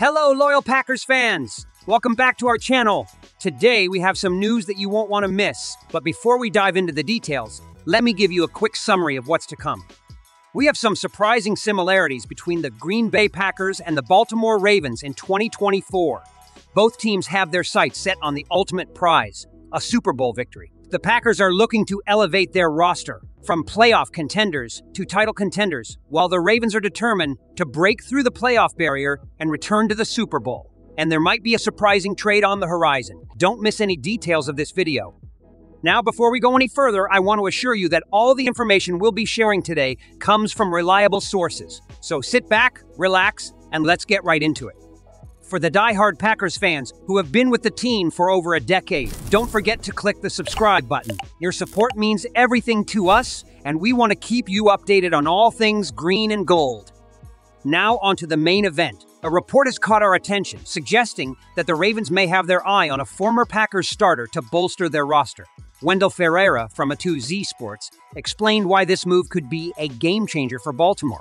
Hello, loyal Packers fans! Welcome back to our channel. Today, we have some news that you won't want to miss. But before we dive into the details, let me give you a quick summary of what's to come. We have some surprising similarities between the Green Bay Packers and the Baltimore Ravens in 2024. Both teams have their sights set on the ultimate prize, a Super Bowl victory. The Packers are looking to elevate their roster from playoff contenders to title contenders, while the Ravens are determined to break through the playoff barrier and return to the Super Bowl. And there might be a surprising trade on the horizon. Don't miss any details of this video. Now, before we go any further, I want to assure you that all the information we'll be sharing today comes from reliable sources. So sit back, relax, and let's get right into it for the die-hard Packers fans who have been with the team for over a decade. Don't forget to click the subscribe button. Your support means everything to us, and we want to keep you updated on all things green and gold. Now onto the main event. A report has caught our attention, suggesting that the Ravens may have their eye on a former Packers starter to bolster their roster. Wendell Ferreira from A2Z Sports explained why this move could be a game changer for Baltimore.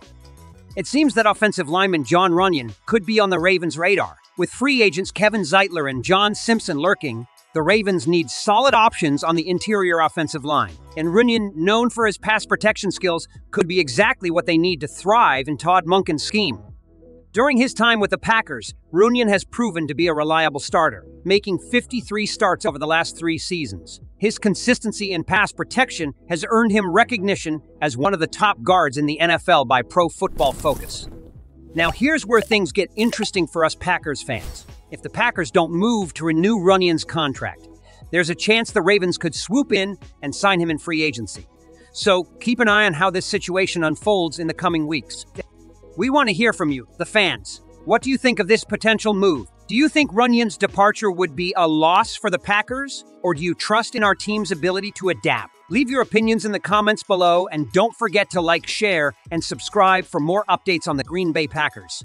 It seems that offensive lineman Jon Runyan could be on the Ravens' radar. With free agents Kevin Zeitler and John Simpson lurking, the Ravens need solid options on the interior offensive line. And Runyan, known for his pass protection skills, could be exactly what they need to thrive in Todd Monken's scheme. During his time with the Packers, Runyan has proven to be a reliable starter, making 53 starts over the last three seasons. His consistency in pass protection has earned him recognition as one of the top guards in the NFL by Pro Football Focus. Now, here's where things get interesting for us Packers fans. If the Packers don't move to renew Runyan's contract, there's a chance the Ravens could swoop in and sign him in free agency. So keep an eye on how this situation unfolds in the coming weeks. We want to hear from you, the fans. What do you think of this potential move? Do you think Runyan's departure would be a loss for the Packers? Or do you trust in our team's ability to adapt? Leave your opinions in the comments below and don't forget to like, share, and subscribe for more updates on the Green Bay Packers.